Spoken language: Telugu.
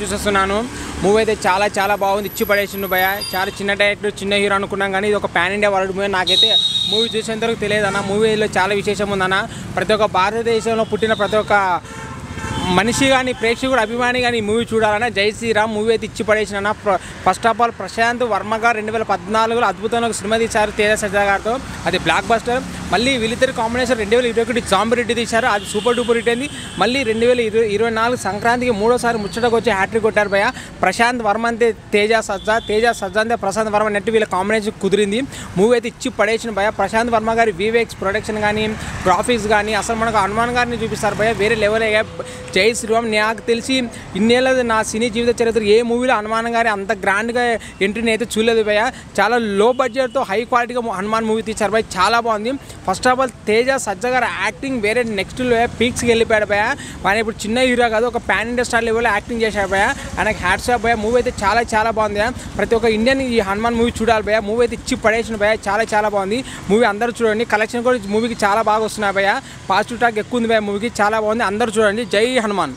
చూసేస్తున్నాను. మూవీ అయితే చాలా చాలా బాగుంది. ఇచ్చి పడేసిండు భయ చాలా చిన్న డైరెక్టర్ చిన్న హీరో అనుకున్నాం కానీ ఇది ఒక పాన్ ఇండియా వరల్డ్ మూవీ నాకైతే మూవీ చూసేంతవరకు తెలియదు అన్న. మూవీలో చాలా విశేషం ఉందన్న. ప్రతి ఒక్క భారతదేశంలో పుట్టిన ప్రతి ఒక్క మనిషి కానీ ప్రేక్షకుడు అభిమాని కానీ ఈ మూవీ చూడాలన్నా జై శ్రీరామ్ మూవీ అయితే ఇచ్చి పడేసిన first of all Prashanth Varma garu రెండు వేల పద్నాలుగులో అద్భుతంగా సినిమా తీశారు తేజ సజ్జా గారితో. అది బ్లాక్ బస్టర్ మళ్ళీ వీళ్ళిద్దరు కాంబినేషన్ రెండు వేల ఇరవై ఒకటి జాంబిరెడ్డి తీశారు. అది సూపర్ డూపర్ హిట్ అయింది. మళ్ళీ రెండు వేల ఇరవై ఇరవై నాలుగు సంక్రాంతికి మూడోసారి ముచ్చటకు వచ్చి హ్యాట్రిక్ కొట్టారు భయ ప్రశాంత్ వర్మ అంతే తేజ సజ్జా. తేజ సజ్జా అంతే ప్రశాంత్ వర్మ నెట్ వీళ్ళ కాంబినేషన్ కుదిరింది. మూవీ అయితే ఇచ్చి పడేసిన భయ ప్రశాంత్ వర్మ గారి వివేక్స్ ప్రొడక్షన్ కానీ గ్రాఫిక్స్ కానీ అసలు మనకు హనుమాన్ గారిని చూపిస్తారు భయ వేరే లెవెల్ అయ్యా జై శ్రీరామ్. నాకు తెలిసి ఇన్నేళ్ళ నా సినీ జీవిత చరిత్ర ఏ మూవీలో హనుమాన్ గారి అంత గ్రాండ్గా ఎంట్రీని అయితే చూడలేదు భయ చాలా లో బడ్జెట్తో హై క్వాలిటీగా హనుమాన్ మూవీ తీశారు భయ చాలా బాగుంది. First of all Teja Sajja garu acting వేరే నెక్స్ట్ పీక్స్కి వెళ్ళిపోయాడు భయ ఆయన ఇప్పుడు చిన్న హీరో కాదు ఒక పాన్ ఇండియా స్టార్ లెవెల్లో యాక్టింగ్ చేశాడు భయ ఆయనకి హ్యాట్స్ ఆఫ్ భయ మూవీ అయితే చాలా చాలా బాగుంది ప్రతి ఒక్క ఇండియన్ ఈ హనుమాన్ మూవీ చూడాలి భయ మూవీ అయితే ఇచ్చి పడేసిన భయ చాలా చాలా బాగుంది. మూవీ అందరూ చూడండి. కలెక్షన్ కూడా మూవీకి చాలా బాగా వస్తున్నాయి భయ పాజిటివ్ టాక్ ఎక్కువ ఉంది భయ మూవీకి చాలా బాగుంది. అందరూ చూడండి. జై హనుమాన్ ரஹ்மான்